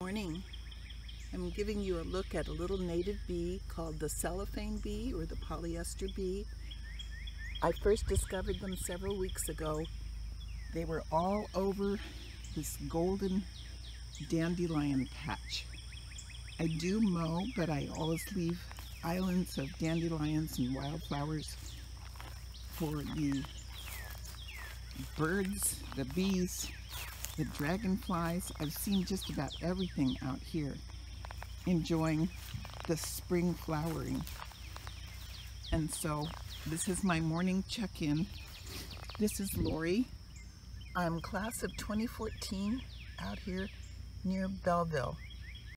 morning. I'm giving you a look at a little native bee called the cellophane bee or the polyester bee. I first discovered them several weeks ago. They were all over this golden dandelion patch. I do mow, but I always leave islands of dandelions and wildflowers for the birds, the bees, the dragonflies. I've seen just about everything out here enjoying the spring flowering. And so this is my morning check-in. This is Lori. I'm class of 2014 out here near Bellville.